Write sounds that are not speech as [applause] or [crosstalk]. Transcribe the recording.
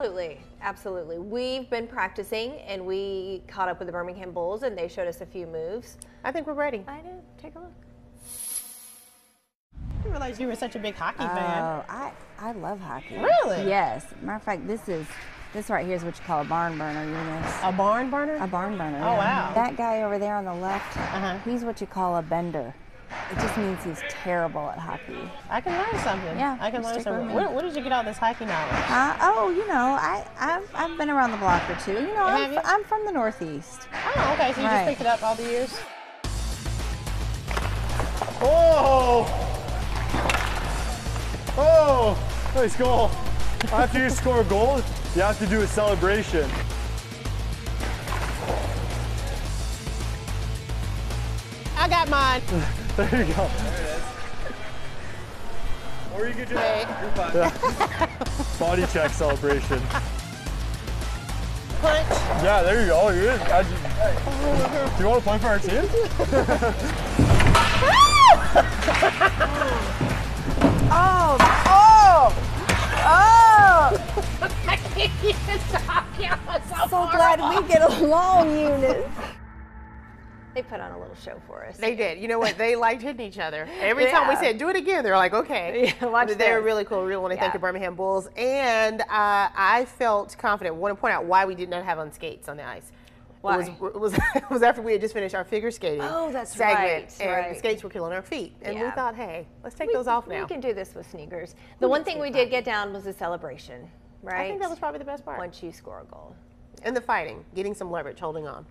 Absolutely, absolutely. We've been practicing and we caught up with the Birmingham Bulls and they showed us a few moves. I think we're ready. I do. Take a look. I didn't realize you were such a big hockey fan. Oh, I, I love hockey. Really? Yes. Matter of fact, this is this right here is what you call a barn burner, Eunice. A barn burner? A barn burner. Oh, yeah. wow. That guy over there on the left, Uh-huh. he's what you call a bender. It just means he's terrible at hockey. I can learn something. Yeah, I can learn something. Where, where did you get all this hockey knowledge? Uh, oh, you know, I, I've, I've been around the block or two. You know, I'm, you? I'm from the Northeast. Oh, okay. So you Right. just picked it up all the years? Oh! Oh! Nice goal. [laughs] After you score a goal, you have to do a celebration. I got mine. [laughs] There you go. Or you could just Yeah. [laughs] body check celebration. Punch. Yeah, there you go. Oh, you're good. I just- Do you want to play for our team? [laughs] Um, oh, oh, oh! [laughs] I can't even talk. It was so, So glad we get along, Eunice. They put on a little show for us. They did. You know what? They liked hitting each other. [laughs] Every time we said, do it again, they're like, okay. [laughs] Yeah, watch They were really cool. We really want to thank Yeah. the Birmingham Bulls. And uh, I felt confident. I want to point out why we did not have on skates on the ice. Why? It was, it was, [laughs] it was after we had just finished our figure skating Oh, that's segment, right, and right. the skates were killing our feet. And we thought, hey, let's take we, those off now. we can do this with sneakers. The one thing we did get down was the celebration, right? I think that was probably the best part. once you score a goal. And the fighting, getting some leverage, holding on.